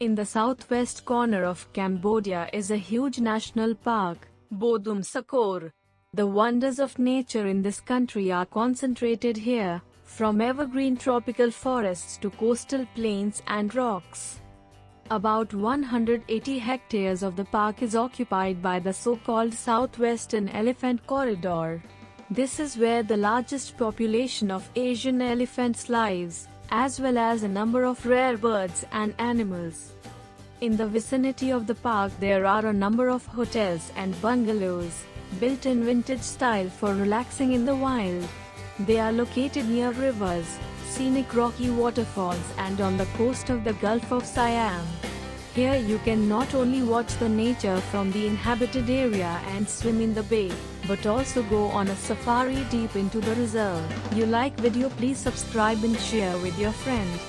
In the southwest corner of Cambodia is a huge national park, Botum Sakor. The wonders of nature in this country are concentrated here, from evergreen tropical forests to coastal plains and rocks. About 180 hectares of the park is occupied by the so-called Southwestern Elephant Corridor. This is where the largest population of Asian elephants lives, as well as a number of rare birds and animals. In the vicinity of the park there are a number of hotels and bungalows, built in vintage style for relaxing in the wild. They are located near rivers, scenic rocky waterfalls and on the coast of the Gulf of Siam. Here you can not only watch the nature from the inhabited area and swim in the bay, but also go on a safari deep into the reserve. You like video please subscribe and share with your friend.